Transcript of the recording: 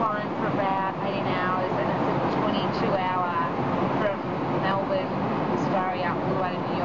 flying for about 18 hours and it's a 22 hour from Melbourne, Australia, all the way to New York.